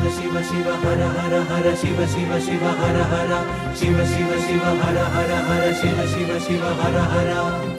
शिव शिव शिव हर हर हर शिव शिव शिव हर हर। शिव शिव शिव हर हर हर शिव शिव शिव हर हर।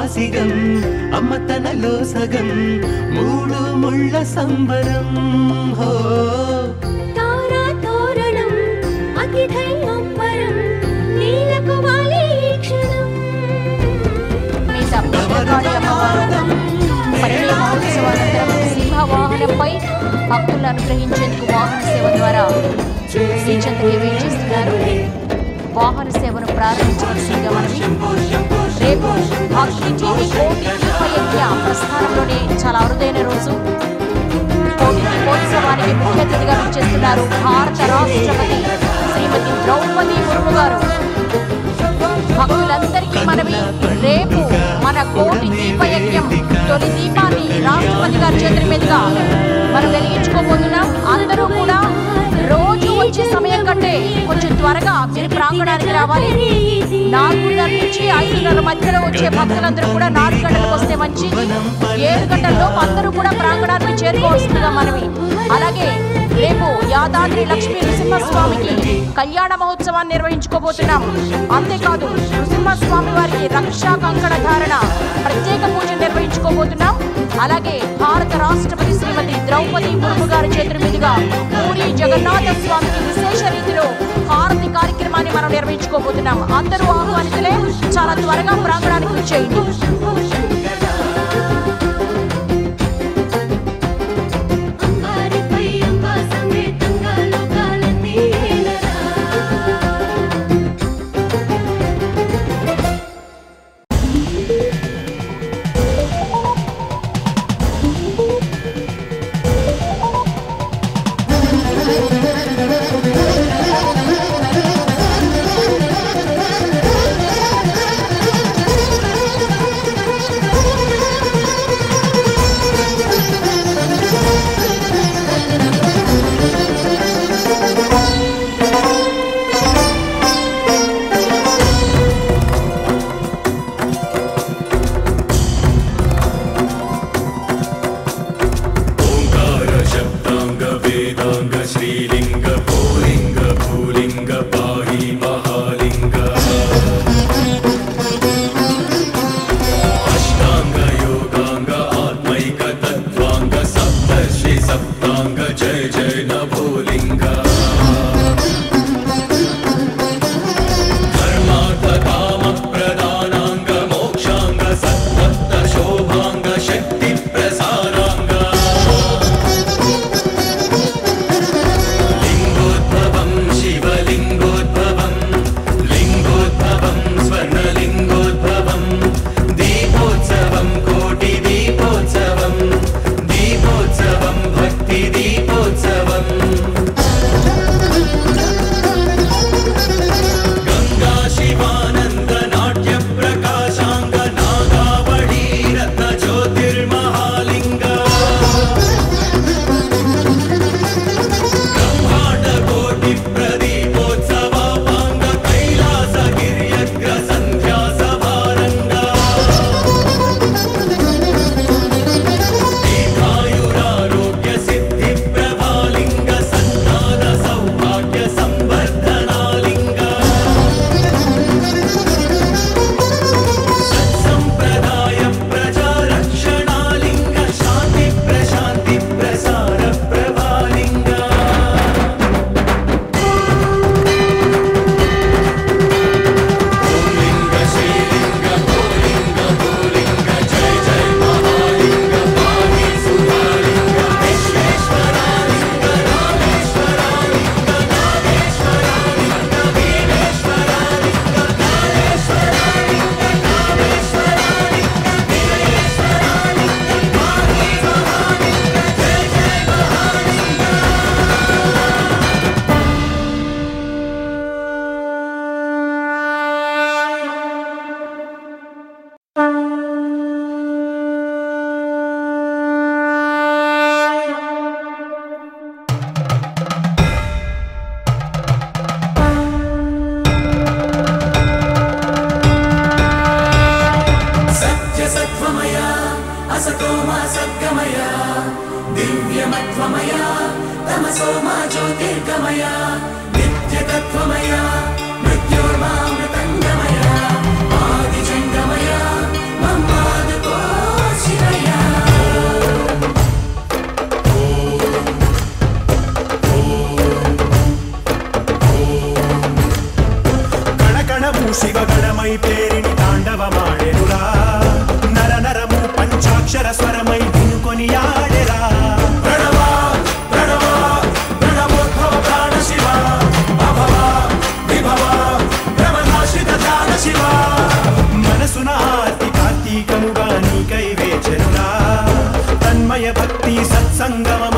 వాసిగం అమ్మ తనలో సగం మూడు ముళ్ళ సంబరం హో. తారా తోరణం అతిథై అంబరం నీలకు క్షణం. మీద భద్రకాళి అమ్మవారు పరిచయ సింహవాహనంపై భక్తులను అనుగ్రహించేందుకు వాహన సేవ ద్వారా శ్రీచంద్రకి వేచేస్తున్నారు వాహన సేవను ప్రారంభించవలసిందిగా మనవి. రేపు భక్తి టీవీ కోటి దీపయజ్ఞ ప్రస్థానంలోనే చాలా అరుదైన రోజు కోటి దీపోత్సవానికి ముఖ్య అతిథిగా విచ్చేస్తున్నారు భారత రాష్ట్రపతి శ్రీమతి ద్రౌపది ముర్ము గారు భక్తులందరికీ మనవి రేపు మన కోటి దీపయజ్ఞం తొలి దీపాన్ని రాష్ట్రపతి గారి చేతుల మీదుగా మనం వెలిగించుకోబోతున్నాం అందరూ కూడా త్వరగా మీరు ప్రాంగణానికి రావాలి. నాలుగున్నర నుంచి ఐదున్నర మధ్యలో వచ్చే భక్తులందరూ కూడా నాలుగు గంటలకు వస్తే మంచి. ఏడు గంటల్లో అందరూ కూడా ప్రాంగణానికి చేరుకోవాల్సిందిగా మనవి. అలాగే రేపు యాదాద్రి లక్ష్మీ నృసింహస్వామికి కళ్యాణ మహోత్సవాన్ని నిర్వహించుకోబోతున్నాం. అంతేకాదు నృసింహస్వామి వారికి రక్షా కంకణ ధారణ ప్రత్యేక పూజ నిర్వహించుకోబోతున్నాం. అలాగే భారత రాష్ట్రపతి శ్రీమతి ద్రౌపది ముర్ము గారి చేతుల మీదుగా పూరి జగన్నాథ స్వామికి విశేష రీతిలో కార్యక్రమాన్ని మనం నిర్వహించుకోబోతున్నాం. అందరూ ఆహ్వానితులే. చాలా త్వరగా ప్రాంగణానికి చేయండి భక్తి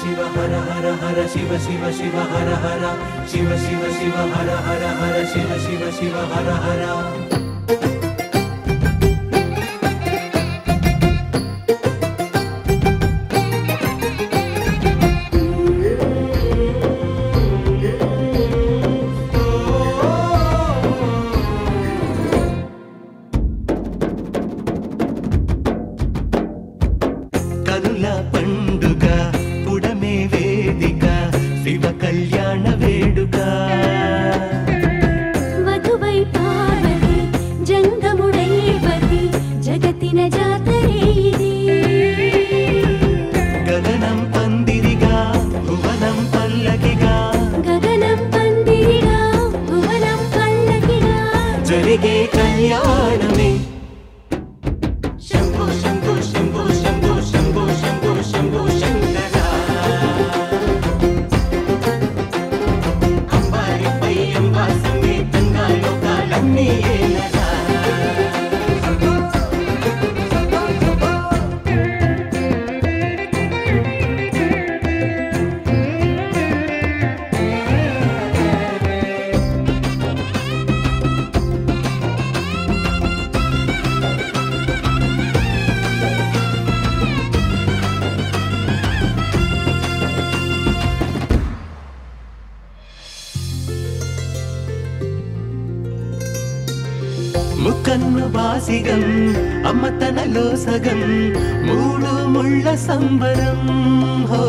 शिव हर हर हर शिव शिव शिव हर हर शिव शिव शिव हर हर हर शिव शिव शिव हर हर। சுபாசிகம் அம்மத்தன லோசகம் மூடு முள்ள சம்பரம் ஹோ.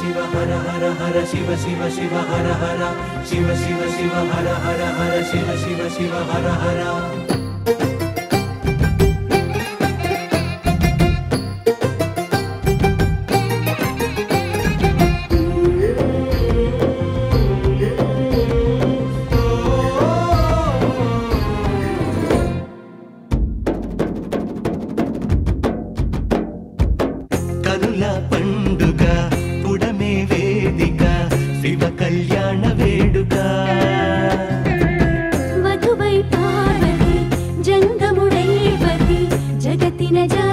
शिव हर हर हर शिव शिव शिव हर हर शिव शिव शिव हर हर हर शिव शिव शिव हर हर।